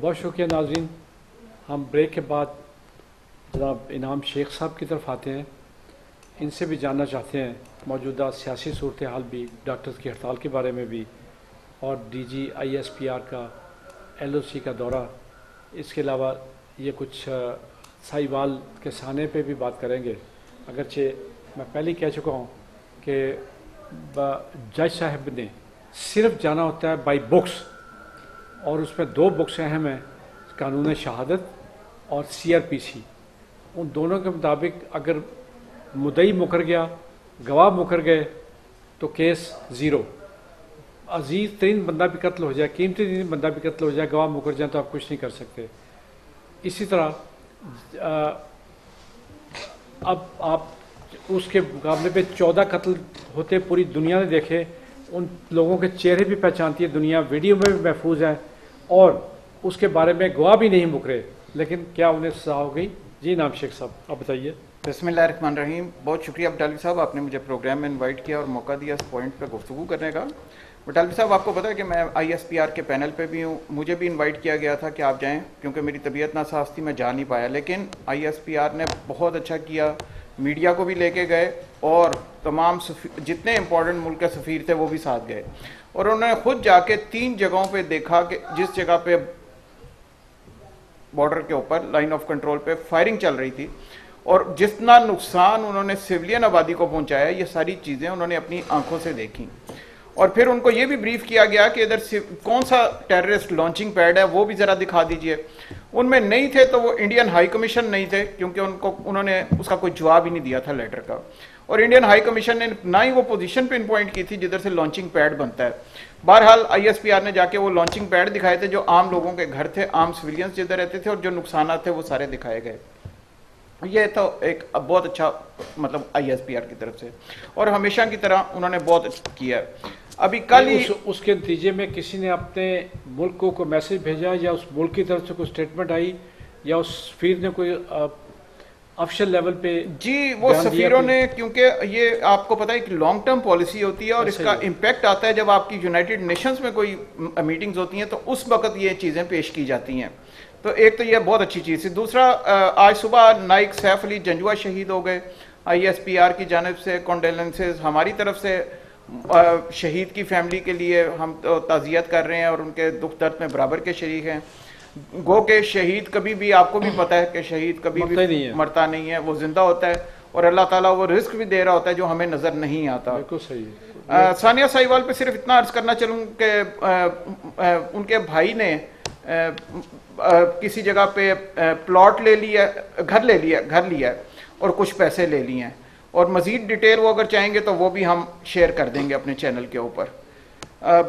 بہت شکریہ ناظرین۔ ہم بریک کے بعد جناب انعام شیخ صاحب کی طرف آتے ہیں۔ ان سے بھی جاننا چاہتے ہیں۔ موجودہ سیاسی صورتحال بھی ڈاکٹرز کی ہڑتال کے بارے میں بھی اور D G I S P R کا ایل او سی کا دورہ۔ اس کے علاوہ یہ کچھ سائی وال کے سانے پہ بھی بات کریں گے۔ اگرچہ میں پہلے کہہ چکا ہوں کہ جج صاحب نے صرف جانا ہوتا ہے بائی بکس۔ اور اس میں دو بکس اہم ہیں، قانون شہادت اور سی آر پی سی ان دونوں کے مطابق اگر مدعی مکر گیا، گواہ مکر گئے، تو کیس زیرو۔ عزیز ترین بندہ بھی قتل ہو جائے، قیمتی ترین بندہ بھی قتل ہو جائے، گواہ مکر جائیں تو آپ کچھ نہیں کر سکتے۔ اسی طرح اب آپ اس کے مقابلے پہ چودہ قتل ہوتے پوری دنیا نے دیکھے ان لوگوں کے چہرے بھی پہچانتی ہے، دنیا ویڈیو میں بھی محفوظ ہے اور اس کے بارے میں گواہ بھی نہیں مکرے لیکن کیا انہیں سزا ہو گئی؟ جی نام شیخ صاحب، آپ بتائیے۔ بسم اللہ الرحمن الرحیم۔ بہت شکریہ بٹالوی صاحب، آپ نے مجھے پروگرام میں انوائٹ کیا اور موقع دیا اس پوائنٹ پہ گفتگو کرنے کا۔ بٹالوی صاحب، آپ کو پتا ہے کہ میں آئی ایس پی آر کے پینل پہ بھی ہوں۔ مجھے بھی انوائٹ کیا گیا تھا کہ آپ جائیں، کیونکہ میری طبیعت ناساز تھی میں جا نہیں پایا۔ لیکن آئی ایس پی آر نے بہت اچھا کیا۔ میڈیا کو بھی لے کے گئے اور تمام جتنے امپورٹنٹ ملک کے سفیر تھے وہ بھی ساتھ گئے۔ اور انہوں نے خود جا کے تین جگہوں پہ دیکھا کہ جس جگہ پہ بارڈر کے اوپر لائن آف کنٹرول پہ فائرنگ چل رہی تھی اور جتنا نقصان انہوں نے سیولین آبادی کو پہنچایا، یہ ساری چیزیں انہوں نے اپنی آنکھوں سے دیکھی اور پھر ان کو یہ بھی بریف کیا گیا کہ ادھر کون سا ٹیررسٹ لانچنگ پیڈ ہے، وہ بھی ذرا دکھا دیجیے۔ ان میں نہیں تھے تو وہ انڈین ہائی کمیشن نہیں تھے، کیونکہ ان کو انہوں نے اس کا کوئی جواب ہی نہیں دیا تھا لیٹر کا۔ اور انڈین ہائی کمیشن نے نہ ہی وہ پوزیشن پہ انپوائنٹ کی تھی جدھر سے لانچنگ پیڈ بنتا ہے۔ بہرحال آئی ایس پی آر نے جا کے وہ لانچنگ پیڈ دکھائے تھے جو عام لوگوں کے گھر تھے، عام سویلینس جدھر رہتے تھے اور جو نقصانات تھے وہ سارے دکھائے گئے۔ یہ تو ایک بہت اچھا مطلب آئی ایس پی آر کی طرف سے۔ اور ہمیشہ کی طرح انہوں نے بہت کیا۔ ابھی کل ہی اس کے نتیجے میں کسی نے اپنے ملک کو کوئی میسج بھیجا یا اس ملک کی طرف سے کوئی سٹیٹمنٹ آئی یا اس سفیر نے کوئی افشل لیول پہ جی وہ سفیروں نے کیونکہ یہ آپ کو پتا ہے کہ لانگ ٹرم پالیسی ہوتی ہے اور اس کا امپیکٹ آتا ہے جب آپ کی یونائٹڈ نیشنز میں کوئی میٹنگز ہوتی ہیں تو اس وقت یہ چیزیں پیش کی جاتی ہیں۔ تو ایک تو یہ بہت اچھی چیز تھی۔ دوسرا آج صبح نائک سیف علی جنجوا شہید ہو گئے۔ آئی ایس پی آر کی جانب سے کونڈیلنسز ہماری طرف سے۔ شہید کی فیملی کے لیے ہم تعزیت کر رہے ہیں اور ان کے دکھ درد میں برابر کے شریک ہیں۔ گو کہ شہید کبھی بھی آپ کو بھی پتا ہے کہ شہید کبھی بھی مرتا نہیں ہے۔ وہ زندہ ہوتا ہے اور اللہ تعالیٰ وہ رزق بھی دے رہا ہوتا ہے جو ہمیں نظر نہیں آتا۔ ثانیہ سائیوال پہ صرف اتنا عرض کرنا چلوں کہ ان کے بھائی نے کسی جگہ پہ پلاٹ لے لیا گھر لے لیا گھر لیا اور کچھ پیسے لے لیے۔ ہیں اور مزید ڈیٹیل وہ اگر چاہیں گے تو وہ بھی ہم شیئر کر دیں گے اپنے چینل کے اوپر۔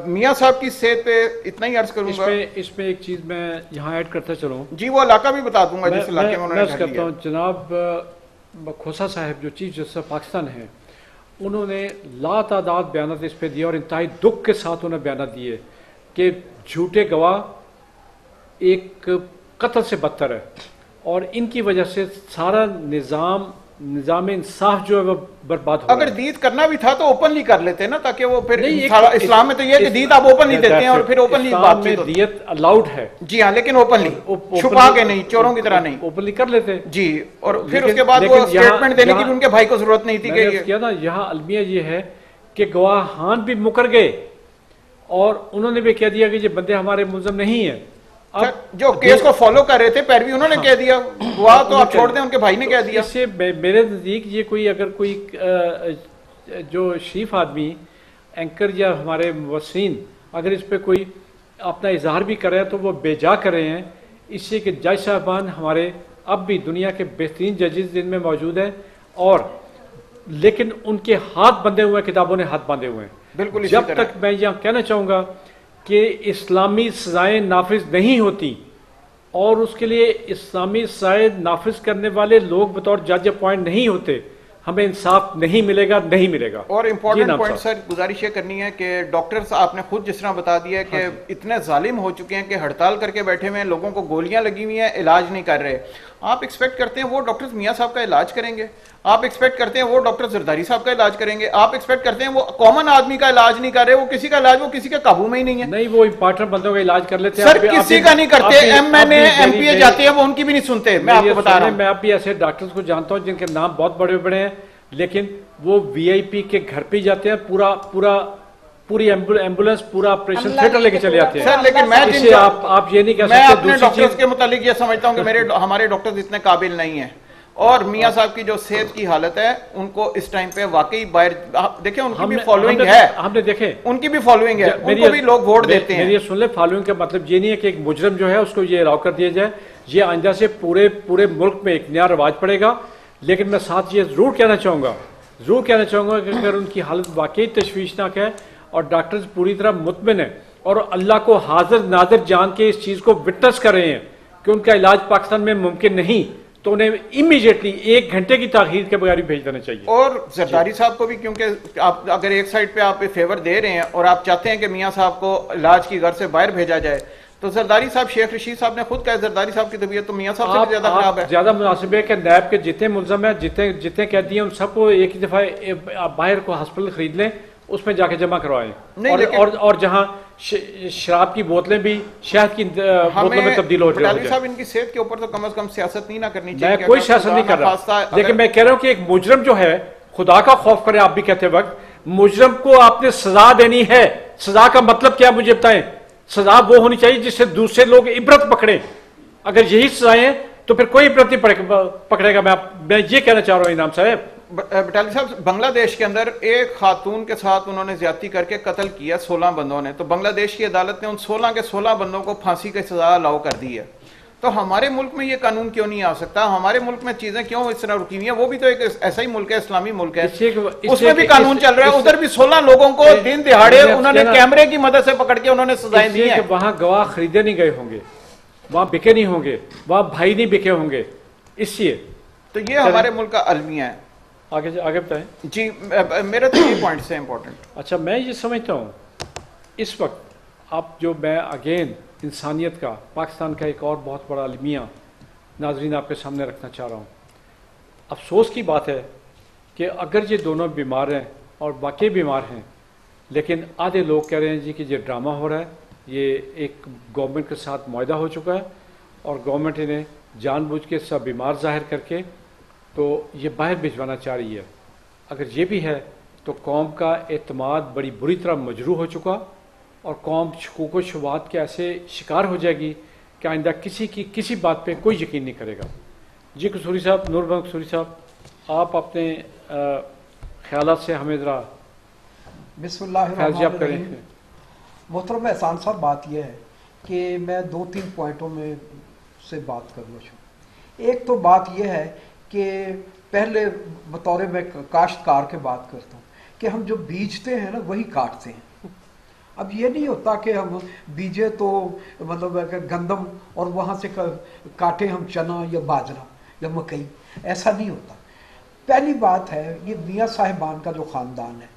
میاں صاحب کی صحت پہ اتنا ہی عرض کروں گا۔ اس پہ ایک چیز میں یہاں ایڈ کرتا چلوں۔ جی وہ علاقہ بھی بتا دوں گا جس علاقے میں انہوں نے کرتا ہوں جناب کھوسا صاحب جو چیف جسٹس پاکستان ہیں انہوں نے لا تعداد بیانات اس پہ دیے اور انتہائی دکھ کے ساتھ انہیں بیانات دیے کہ جھوٹے گواہ ایک قتل سے بدتر ہے اور ان کی وجہ سے سارا نظام نظام انصاف جو ہے وہ برباد ہو اگر دید کرنا بھی تھا تو اوپنلی کر لیتے نا تاکہ وہ پھر اسلام میں تو یہ کہ دید آپ اوپنلی دیتے ہیں اور پھر اوپنلی بات میں دیت الاؤڈ ہے۔ جی ہاں لیکن اوپنلی چھپا کے نہیں چوروں کی طرح نہیں۔ اوپنلی کر لیتے۔ جی اور پھر اس کے بعد وہ سٹیٹمنٹ دینے کی ان کے بھائی کو ضرورت نہیں تھی کہ کیا نا یہاں المیہ یہ ہے کہ گواہان بھی مکر گئے اور انہوں نے بھی کہہ دیا کہ یہ بندے ہمارے ملزم نہیں ہیں۔ جو کیس کو فالو کر رہے تھے پیروی انہوں نے ہاں۔ کہہ دیا ہوا تو آپ چھوڑ دیں ان کے بھائی نے کہہ دیا۔ اس سے میرے نزدیک یہ کوئی اگر کوئی جو شریف آدمی اینکر یا ہمارے مبصرین اگر اس پہ کوئی اپنا اظہار بھی کر رہے ہیں تو وہ بے جا کر رہے ہیں۔ اس سے کہ جج صاحبان ہمارے اب بھی دنیا کے بہترین ججز جن میں موجود ہیں اور لیکن ان کے ہاتھ بندھے ہوئے ہیں کتابوں نے ہاتھ باندھے ہوئے ہیں۔ بالکل جب تک میں یہاں کہنا چاہوں گا کہ اسلامی سزائیں نافذ نہیں ہوتی اور اس کے لیے اسلامی سزائیں نافذ کرنے والے لوگ بطور جج اپوائنٹ نہیں ہوتے ہمیں انصاف نہیں ملے گا نہیں ملے گا۔ اور امپورٹنٹ پوائنٹ سر گزارش یہ کرنی ہے کہ ڈاکٹرز آپ نے خود جس طرح بتا دیا کہ ہاں جی۔ اتنے ظالم ہو چکے ہیں کہ ہڑتال کر کے بیٹھے ہوئے ہیں لوگوں کو گولیاں لگی ہوئی ہیں علاج نہیں کر رہے۔ آپ ایکسپیکٹ کرتے ہیں وہ ڈاکٹر میاں صاحب کا علاج کریں گے۔ آپ ایکسپیکٹ کرتے ہیں وہ ڈاکٹر زرداری صاحب کا علاج کریں گے۔ آپ ایکسپیکٹ کرتے ہیں وہ کامن آدمی کا علاج نہیں کر رہے وہ کسی کا علاج وہ کسی کے قابو میں ہی نہیں ہے۔ نہیں وہ امپارٹنٹ بندوں کا علاج کر لیتے سر کسی کا نہیں کرتے M N A M P A جاتے ہیں وہ ان کی بھی نہیں سنتے۔ میں آپ کو بتا رہا ہوں۔ میں آپ بھی ایسے ڈاکٹرز کو جانتا ہوں جن کے نام بہت بڑے بڑے ہیں لیکن وہ وی آئی پی کے گھر پہ جاتے ہیں پورا پورا پوری ایمبولینس پورا آپریشن تھیٹر لے کے چلے جاتے ہیں۔ سر لیکن میں سے آپ آپ یہ نہیں کہہ میں سکتے اپنے دوسری ڈاکٹرز چیز کے متعلق یہ سمجھتا ہوں کہ میرے ہمارے ڈاکٹرز اتنے قابل نہیں ہیں۔ اور میاں صاحب کی جو صحت کی حالت ہے ان کو اس ٹائم پہ واقعی باہر دیکھیں ان کی بھی فالوئنگ ہے۔ ہم نے دیکھے۔ ان کی بھی فالوئنگ ہے۔ ان کو بھی لوگ ووٹ دیتے میری ہیں یہ سن لے فالوئنگ کا مطلب یہ نہیں ہے کہ ایک مجرم جو ہے اس کو یہ الاؤ کر دیا جائے۔ یہ آئندہ سے پورے پورے ملک میں ایک نیا رواج پڑے گا۔ لیکن میں ساتھ یہ ضرور کہنا چاہوں گا ضرور کہنا چاہوں گا کہ اگر ان کی حالت واقعی تشویشناک ہے اور ڈاکٹرز پوری طرح مطمئن ہیں اور اللہ کو حاضر ناظر جان کے اس چیز کو وٹنس کر رہے ہیں کہ ان کا علاج پاکستان میں ممکن نہیں تو انہیں امیجیٹلی ایک گھنٹے کی تاخیر کے بغیر بھیج دینا چاہیے۔ اور زرداری صاحب کو بھی کیونکہ آپ اگر ایک سائڈ پہ آپ فیور دے رہے ہیں اور آپ چاہتے ہیں کہ میاں صاحب کو علاج کی گھر سے باہر بھیجا جائے تو زرداری صاحب شیخ رشید صاحب نے خود کہا زرداری صاحب کی طبیعت تو میاں صاحب سے بھی زیادہ خراب ہے۔ زیادہ مناسب ہے کہ نیب کے جتنے ملزم ہیں جتنے جتنے قیدی ہیں ان سب کو ایک ہی دفعہ باہر کو ہاسپٹل خرید لیں۔ اس میں جا کے جمع کروائیں۔ اور, اور, اور جہاں شراب کی بوتلیں بھی شہد کی بوتلوں میں تبدیل ہو جائے صاحب ان کی صحت کے اوپر تو کم از کم سیاست نہیں نہ کرنی میں چاہیے۔ کہ کوئی سیاست نہیں کر رہا۔ لیکن میں کہہ رہا ہوں کہ ایک مجرم جو ہے خدا کا خوف کرے آپ بھی کہتے وقت مجرم کو آپ نے سزا دینی ہے۔ سزا کا مطلب کیا مجھے بتائیں؟ سزا وہ ہونی چاہیے جس سے دوسرے لوگ عبرت پکڑیں۔ اگر یہی سزائیں ہیں تو پھر کوئی عبرت نہیں پکڑے- گا۔ میں میں یہ کہنا چاہ رہا ہوں انعام صاحب۔ بٹالی صاحب بنگلہ دیش کے اندر ایک خاتون کے ساتھ انہوں نے زیادتی کر کے قتل کیا سولہ بندوں نے۔ تو بنگلہ دیش کی عدالت نے ان سولہ کے سولہ بندوں کو پھانسی کی سزا الاؤ کر دی ہے۔ تو ہمارے ملک میں یہ قانون کیوں نہیں آ سکتا؟ ہمارے ملک میں چیزیں کیوں اس طرح رکی ہوئی ہیں؟ وہ بھی تو ایک ایسا ہی ملک ہے اسلامی ملک ہے۔ اس میں بھی قانون چل رہا ہے۔ ادھر بھی سولہ لوگوں کو دن دہاڑے انہوں نے کیمرے کی مدد سے پکڑ کے انہوں نے سزائیں دی ہیں۔ کہ وہاں گواہ خریدے نہیں گئے ہوں گے۔ وہاں بکے نہیں ہوں گے۔ وہاں بھائی نہیں بکے ہوں گے۔ اس لیے۔ تو یہ ہمارے ملک کا المیہ ہے۔ آگے آگے بتائیں۔ جی میرے تو یہ پوائنٹ سے امپورٹنٹ اچھا میں یہ سمجھتا ہوں اس وقت آپ جو میں اگین انسانیت کا پاکستان کا ایک اور بہت بڑا المیہ ناظرین آپ کے سامنے رکھنا چاہ رہا ہوں۔ افسوس کی بات ہے کہ اگر یہ دونوں بیمار ہیں اور واقعی بیمار ہیں لیکن آدھے لوگ کہہ رہے ہیں جی کہ یہ ڈرامہ ہو رہا ہے یہ ایک گورنمنٹ کے ساتھ معاہدہ ہو چکا ہے اور گورنمنٹ انہیں جان بوجھ کے سب بیمار ظاہر کر کے تو یہ باہر بھجوانا چاہ رہی ہے۔ اگر یہ بھی ہے تو قوم کا اعتماد بڑی بری طرح مجروح ہو چکا اور قوم شکوک و شبہات کے ایسے شکار ہو جائے گی کہ آئندہ کسی کی کسی بات پہ کوئی یقین نہیں کرے گا۔ جی قصوری صاحب نور بن قصوری صاحب آپ اپنے خیالات سے ہمیں ذرا بسم اللہ الرحمن کریں۔ الرحیم۔ محترم احسان صاحب بات یہ ہے کہ میں دو تین پوائنٹوں میں سے بات کرنا چاہوں۔ ایک تو بات یہ ہے کہ پہلے بطور میں کاشتکار کے بات کرتا ہوں کہ ہم جو بیجتے ہیں نا وہی کاٹتے ہیں۔ اب یہ نہیں ہوتا کہ ہم بیجے تو مطلب کہ گندم اور وہاں سے کاٹے ہم چنا یا باجرا یا مکئی، ایسا نہیں ہوتا۔ پہلی بات ہے، یہ میاں صاحبان کا جو خاندان ہے،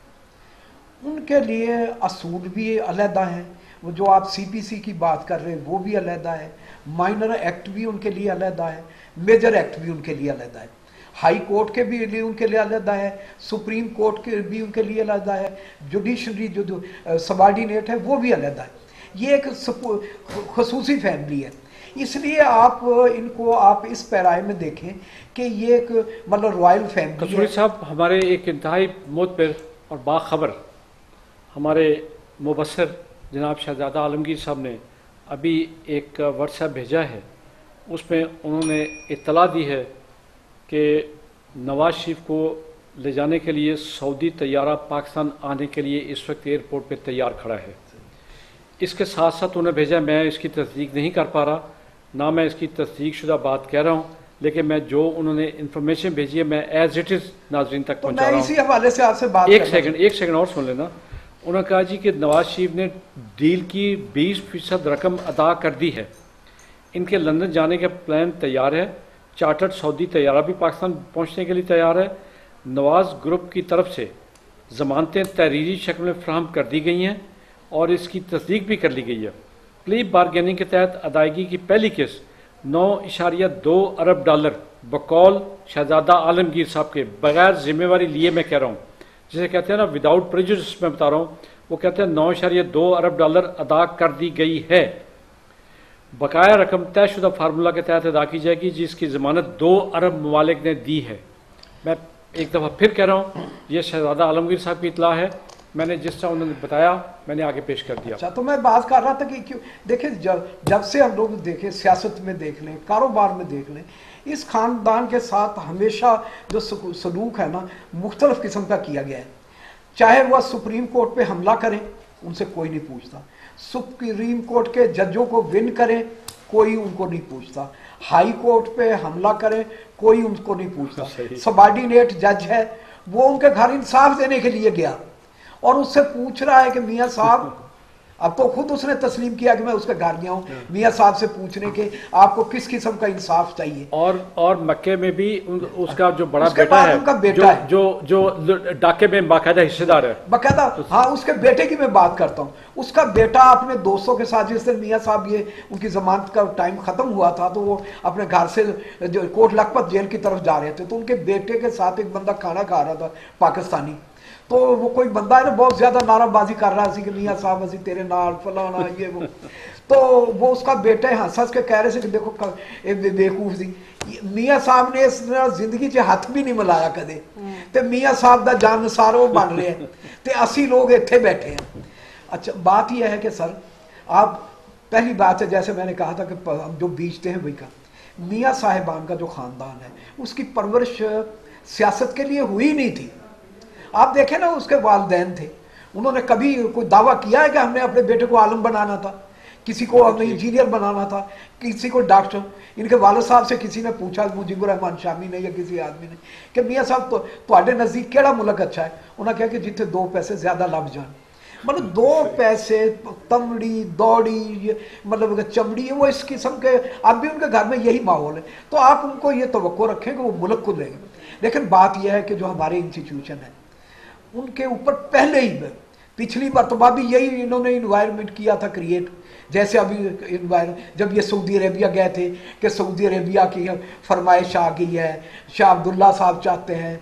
ان کے لیے اصول بھی علیحدہ ہیں۔ وہ جو آپ سی پی سی کی بات کر رہے ہیں، وہ بھی علیحدہ ہے۔ مائنر ایکٹ بھی ان کے لیے علیحدہ ہے۔ میجر ایکٹ بھی ان کے لیے علیحدہ ہے۔ ہائی کورٹ کے بھی لیے ان کے لیے علیحدہ ہے۔ سپریم کورٹ کے بھی ان کے لیے علیحدہ ہے۔ جوڈیشری جو سبارڈینیٹ ہے، وہ بھی علیحدہ ہے۔ یہ ایک خصوصی فیملی ہے۔ اس لیے آپ، ان کو آپ اس پیرائے میں دیکھیں کہ یہ ایک مطلب رائل فیملی قصوری صاحب، ہمارے ایک انتہائی موت اور باخبر ہمارے مبصر جناب شہزادہ عالمگیر صاحب نے ابھی ایک واٹس ایپ بھیجا ہے۔ اس میں انہوں نے اطلاع دی ہے کہ نواز شریف کو لے جانے کے لیے سعودی طیارہ پاکستان آنے کے لیے اس وقت ایئرپورٹ پہ تیار کھڑا ہے۔ اس کے ساتھ ساتھ انہیں بھیجا میں اس کی تصدیق نہیں کر پا رہا نہ میں اس کی تصدیق شدہ بات کہہ رہا ہوں لیکن میں جو انہوں نے انفارمیشن بھیجی ہے میں ایز اٹ از ناظرین تک پہنچا رہا ہوں۔ اسی حوالے سے آپ سے بات ایک سیکنڈ ایک سیکنڈ اور سن لینا۔ انہوں نے کہا جی کہ نواز شریف نے ڈیل کی بیس فیصد رقم ادا کر دی ہے۔ ان کے لندن جانے کا پلان تیار ہے۔ چارٹرڈ سعودی طیارہ بھی پاکستان پہنچنے کے لیے تیار ہے۔ نواز گروپ کی طرف سے ضمانتیں تحریری شکل میں فراہم کر دی گئی ہیں اور اس کی تصدیق بھی کر لی گئی ہے۔ پلی بارگیننگ کے تحت ادائیگی کی پہلی قسط نو اشاریہ دو ارب ڈالر، بقول شہزادہ عالمگیر صاحب کے بغیر ذمہ واری لیے میں کہہ رہا ہوں۔ جسے کہتے ہیں نا وداؤٹ پریجوڈس میں بتا رہا ہوں، وہ کہتے ہیں نو اشاریہ دو ارب ڈالر ادا کر دی گئی ہے۔ بقایا رقم طے شدہ فارمولہ کے تحت ادا کی جائے گی، جس کی ضمانت دو ارب ممالک نے دی ہے۔ میں ایک دفعہ پھر کہہ رہا ہوں، یہ شہزادہ عالمگیر صاحب کی اطلاع ہے۔ میں نے جس طرح انہوں نے بتایا میں نے آگے پیش کر دیا۔ اچھا تو میں بات کر رہا تھا کہ کیوں؟ دیکھیں جب جب سے ہم لوگ دیکھیں سیاست میں دیکھ لیں کاروبار میں دیکھ لیں اس خاندان کے ساتھ ہمیشہ جو سلوک ہے نا مختلف قسم کا کیا گیا ہے۔ چاہے وہ سپریم کورٹ پہ حملہ کریں ان سے کوئی نہیں پوچھتا۔ سپریم کورٹ کے ججوں کو ون کریں کوئی ان کو نہیں پوچھتا۔ ہائی کورٹ پہ حملہ کریں کوئی ان کو نہیں پوچھتا۔ سبارڈینیٹ جج ہے وہ ان کے گھر انصاف دینے کے لیے گیا۔ اور اس سے پوچھ رہا ہے کہ میاں صاحب اب تو خود اس نے تسلیم کیا کہ میں اس کے گھر گیا ہوں؟ میاں صاحب سے پوچھنے کے آپ کو کس قسم کا انصاف چاہیے؟ اور اور مکے میں بھی اس کا جو بڑا بیٹا ہے کا جو جو ڈاکے میں باقاعدہ حصے دار ہے۔ باقاعدہ ہاں اس کے بیٹے کی میں بات کرتا ہوں۔ اس کا بیٹا اپنے دوستوں کے ساتھ جس دن میاں صاحب یہ ان کی ضمانت کا ٹائم ختم ہوا تھا تو وہ اپنے گھر سے جو کوٹ لکھپت جیل کی طرف جا رہے تھے تو ان کے بیٹے کے ساتھ ایک بندہ کھانا کھا رہا تھا پاکستانی۔ تو وہ کوئی بندہ ہے نا بہت زیادہ نعرہ بازی کر رہا سی کہ میاں صاحب اسی تیرے نال فلانا، یہ وہ۔ تو وہ اس کا بیٹا ہے، ہنس ہنس کے کہہ رہے سے کہ دیکھو بیوقوف سی میاں صاحب نے اس زندگی چ ہاتھ بھی نہیں ملایا کدے۔ تے میاں صاحب دا جان نثار وہ بن رہے ہیں۔ تے اسی لوگ اتنے بیٹھے ہیں۔ اچھا بات یہ ہے کہ سر، آپ پہلی بات ہے، جیسے میں نے کہا تھا کہ ہم جو بیچتے ہیں وہی کا۔ میاں صاحبان کا جو خاندان ہے، اس کی پرورش سیاست کے لیے ہوئی نہیں تھی۔ آپ دیکھیں نا اس کے والدین تھے۔ انہوں نے کبھی کوئی دعویٰ کیا ہے کہ ہم نے اپنے بیٹے کو عالم بنانا تھا؟ کسی کو ہم نے انجینئر بنانا تھا؟ کسی کو ڈاکٹر ان کے والد صاحب سے کسی نے پوچھا مجیب الرحمان شامی نے یا کسی آدمی نے کہ میاں صاحب تو تواڈے نزدیک کیڑا ملک اچھا ہے؟ انہوں نے کہا کہ جتنے دو پیسے زیادہ لب جان۔ مطلب دو پیسے تمڑی دوڑی مطلب چمڑی وہ اس قسم کے اب بھی ان کے گھر میں یہی ماحول ہے۔ تو آپ ان کو یہ توقع رکھیں کہ وہ ملک کو لیں گے لیکن بات یہ ہے کہ جو ہمارے انسٹیٹیوشن ہیں ان کے اوپر پہلے ہی میں، پچھلی مرتبہ بھی یہی انہوں نے انوائرمنٹ کیا تھا کریٹ جیسے ابھی جب یہ سعودی عربیہ گئے تھے کہ سعودی عربیہ کی فرمائش آ گئی ہے، شاہ عبداللہ صاحب چاہتے ہیں،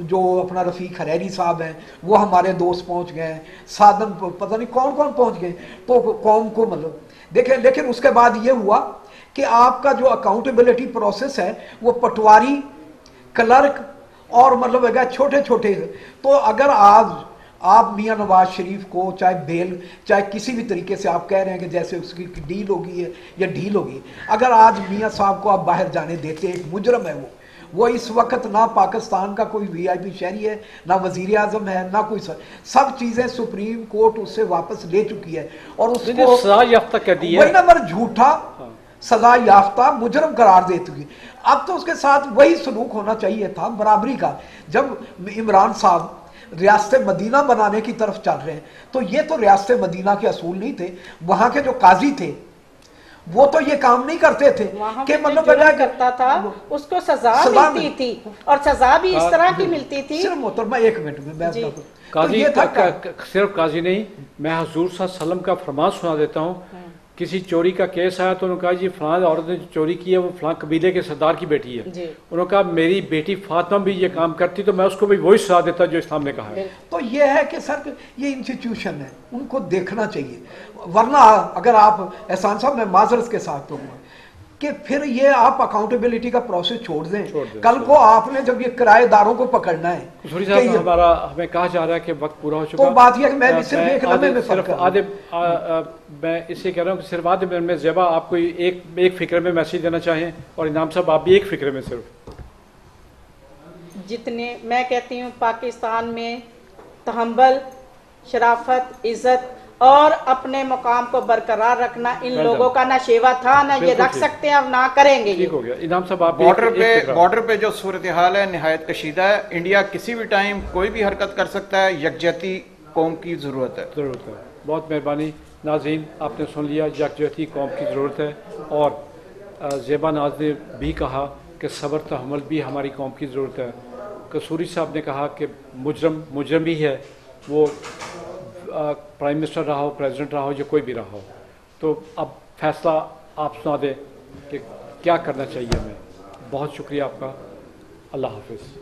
جو اپنا رفیق حریری صاحب ہیں، وہ ہمارے دوست پہنچ گئے ہیں سادن پتہ نہیں کون کون پہنچ گئے، تو قوم کو مطلب دیکھیں، لیکن اس کے بعد یہ ہوا کہ آپ کا جو اکاؤنٹیبلٹی پروسیس ہے، وہ پٹواری کلرک اور مطلب ہے چھوٹے چھوٹے تو اگر آج آپ میاں نواز شریف کو چاہے بیل چاہے کسی بھی طریقے سے آپ کہہ رہے ہیں کہ جیسے اس کی ڈیل ہوگی ہے یا ڈیل ہوگی اگر آج میاں صاحب کو آپ باہر جانے دیتے ایک مجرم ہے وہ وہ اس وقت نہ پاکستان کا کوئی وی آئی پی شہری ہے نہ وزیر اعظم ہے نہ کوئی سر سب چیزیں سپریم کورٹ اس سے واپس لے چکی ہے اور اس کو سزا یافتہ کر دی ہے؟ وہی نمبر جھوٹا سزا یافتہ مجرم قرار دے چکی اب تو اس کے ساتھ وہی سلوک ہونا چاہیے تھا برابری کا۔ جب عمران صاحب ریاست مدینہ بنانے کی طرف چل رہے ہیں تو یہ تو ریاست مدینہ کے اصول نہیں تھے وہاں کے جو قاضی تھے وہ تو یہ کام نہیں کرتے تھے کہ مطلب کرتا تھا اس کو سزا ملتی تھی۔ اور سزا بھی اس طرح کی ملتی تھی۔ صرف محترمہ ایک منٹ میں میں جی۔ قاضی صرف قاضی نہیں میں حضور صلی اللہ علیہ وسلم کا فرمان سنا دیتا ہوں۔ کسی چوری کا کیس آیا تو انہوں نے کہا جی فلاں عورت نے چوری کی ہے وہ فلاں قبیلے کے سردار کی بیٹی ہے۔ جی۔ انہوں نے کہا میری بیٹی فاطمہ بھی یہ کام کرتی تو میں اس کو بھی وہی سزا دیتا جو اسلام نے کہا ہے۔ تو یہ ہے کہ سر یہ انسٹیٹیوشن ہے ان کو دیکھنا چاہیے۔ ورنہ اگر آپ احسان صاحب میں معذرت کے ساتھ ہوں کہ پھر یہ آپ اکاؤنٹیبلٹی کا پروسیس چھوڑ دیں۔ کل کو آپ نے جب یہ کرائے داروں کو پکڑنا ہے سوری صاحب ہمارا ہمیں کہا جا رہا ہے کہ وقت پورا ہو چکا۔ تو بات یہ کہ میں صرف ایک لمحے میں صرف آدھے میں اس سے کہہ رہا ہوں کہ صرف آدھے میں زیبا آپ کو ایک ایک فکر میں میسیج دینا چاہیں اور انعام صاحب آپ بھی ایک فکر میں صرف۔ جتنے میں کہتی ہوں پاکستان میں تحمل شرافت عزت اور اپنے مقام کو برقرار رکھنا ان لوگوں کا نہ شیوا تھا نہ یہ رکھ سکتے ہیں اور نہ کریں گے بارڈر پہ بارڈر پہ جو صورتحال ہے نہایت کشیدہ ہے۔ انڈیا کسی بھی ٹائم کوئی بھی حرکت کر سکتا ہے یکجہتی قوم کی ضرورت ہے۔ ضرورت ہے۔ بہت مہربانی۔ ناظرین آپ نے سن لیا یکجہتی قوم کی ضرورت ہے۔ اور زیبا ناز نے بھی کہا کہ صبر تحمل بھی ہماری قوم کی ضرورت ہے۔ کسوری صاحب نے کہا کہ مجرم مجرم بھی ہے۔ وہ پرائم منسٹر رہا ہو پریزیڈنٹ رہا ہو یا کوئی بھی رہا ہو۔ تو اب فیصلہ آپ سنا دیں کہ کیا کرنا چاہیے ہمیں۔ بہت شکریہ آپ کا۔ اللہ حافظ۔